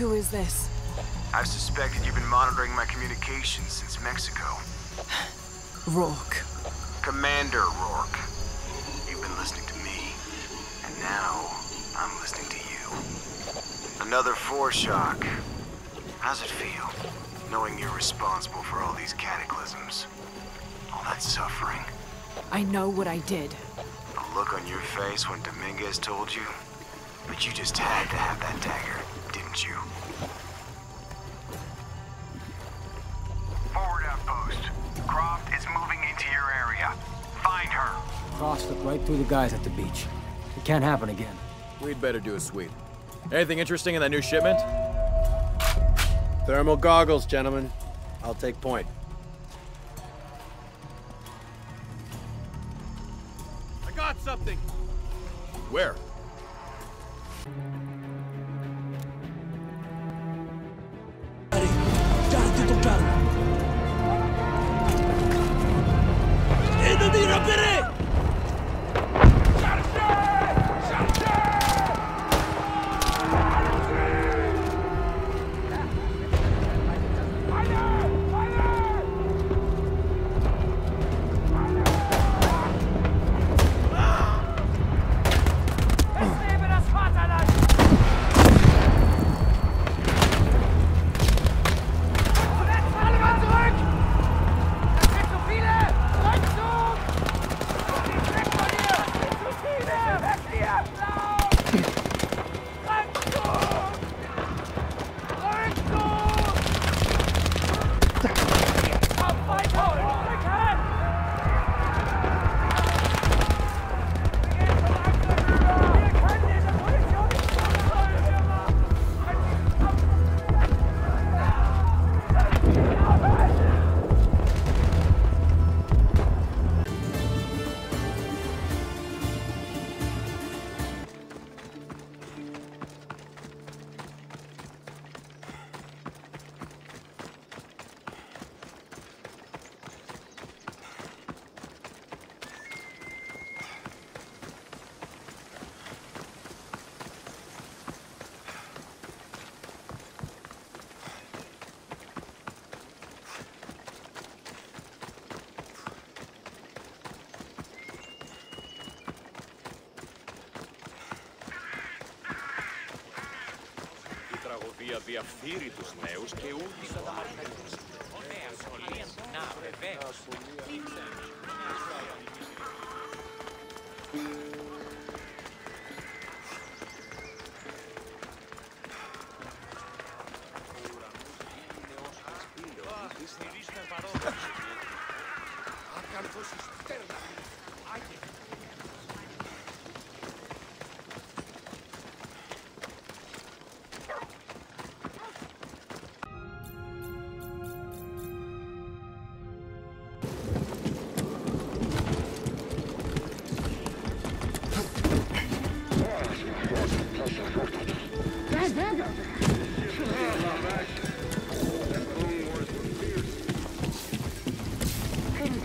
Who is this? I've suspected you've been monitoring my communications since Mexico. Rourke. Commander Rourke. You've been listening to me. And now, I'm listening to you. Another foreshock. How's it feel, knowing you're responsible for all these cataclysms? All that suffering? I know what I did. The look on your face when Dominguez told you? But you just had to have that dagger, didn't you? Forward outpost. Croft is moving into your area. Find her. Croft slipped right through the guys at the beach. It can't happen again. We'd better do a sweep. Anything interesting in that new shipment? Thermal goggles, gentlemen. I'll take point. I got something! Where? ってる。διαφθείρει τους νέους και ούτως τα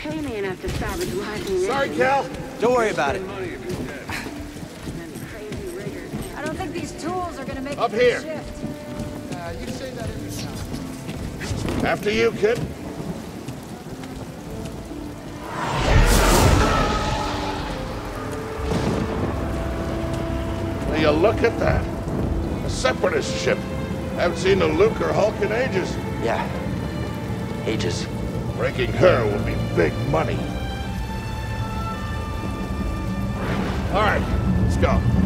Pay me enough to salvage life and Sorry, Cal. Don't worry about it. I don't think these tools are gonna make Up a good here. shift. After you, kid. Will you look at that? A separatist ship. I haven't seen a Lucrehulk in ages. Yeah. Ages. Breaking her will be big money. All right, let's go.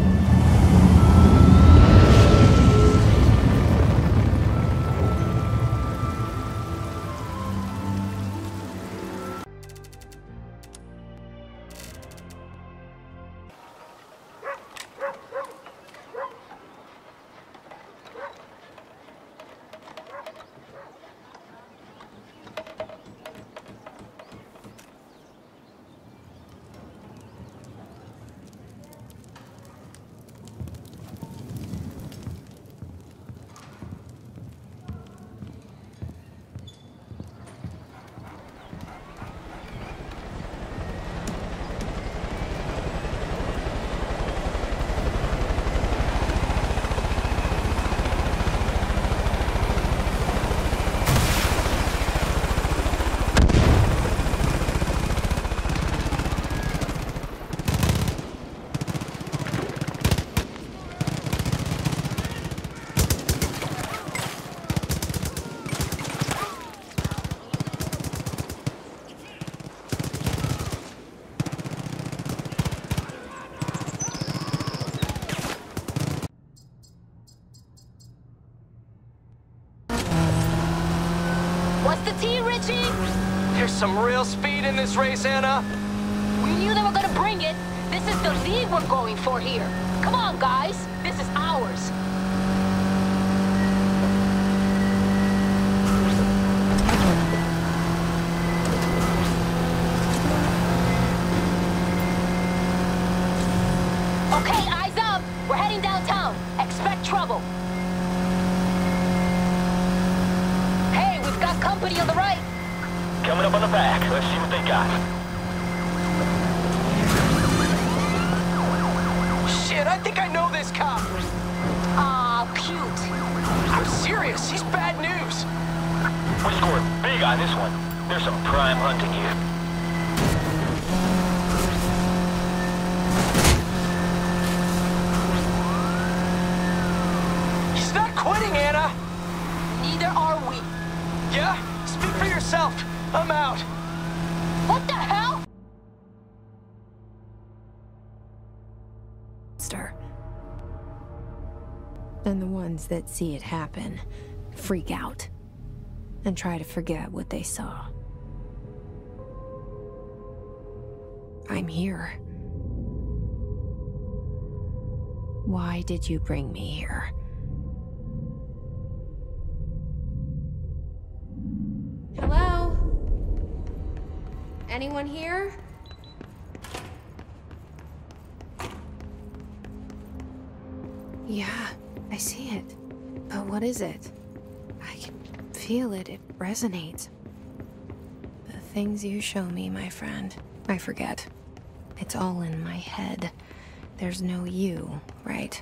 The tea, Richie? There's some real speed in this race, Ana. We knew they were gonna bring it. This is the lead we're going for here. Come on, guys. This is ours. Okay, eyes up. We're heading downtown. Expect trouble. Hey, we've got company on the right. Coming up on the back. Let's see what they got. Shit, I think I know this cop. Aw, cute. I'm serious. He's bad news. We scored big on this one. There's some prime hunting here. He's not quitting, Ana. Neither are we. Yeah? Speak for yourself. I'm out. What the hell? Star. And the ones that see it happen freak out and try to forget what they saw. I'm here. Why did you bring me here? Anyone here? Yeah, I see it. But what is it? I can feel it. It resonates. The things you show me, my friend, I forget. It's all in my head. There's no you, right?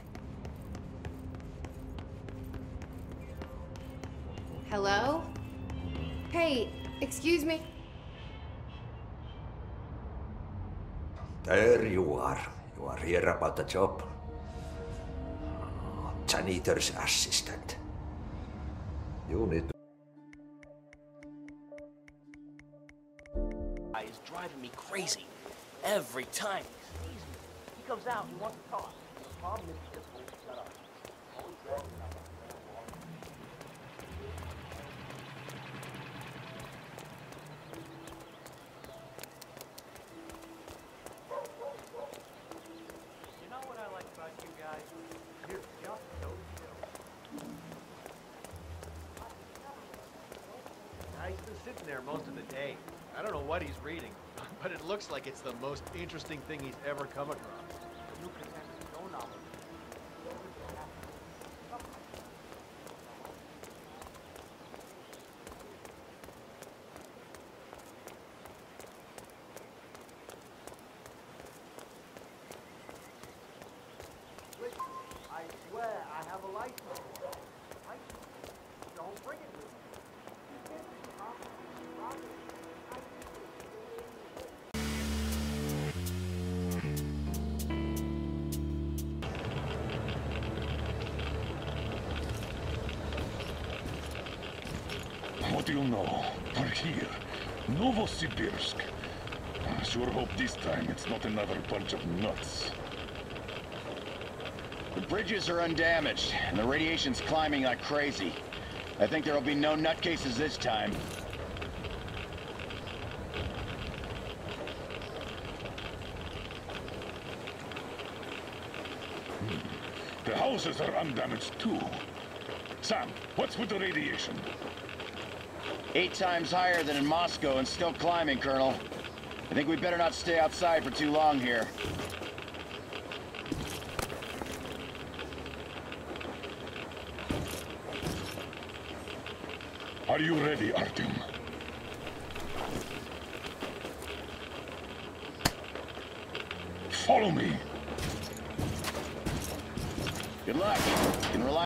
Hello? Hey, excuse me. There you are. You are here about the job. Janitor's assistant. You need to... He's driving me crazy. Every time he sees me, he comes out and wants to talk. The problem is he just won't shut up. Always dragging me out. You know what I like about you guys? You're just so chill. Guy's been sitting there most of the day. I don't know what he's reading, but it looks like it's the most interesting thing he's ever come across. You know? We're here. Novosibirsk. I sure hope this time it's not another bunch of nuts. The bridges are undamaged, and the radiation's climbing like crazy. I think there'll be no nutcases this time. Hmm. The houses are undamaged too. Sam, what's with the radiation? Eight times higher than in Moscow and still climbing, Colonel. I think we better not stay outside for too long here. Are you ready, Artyom? Follow me. Good luck. You can rely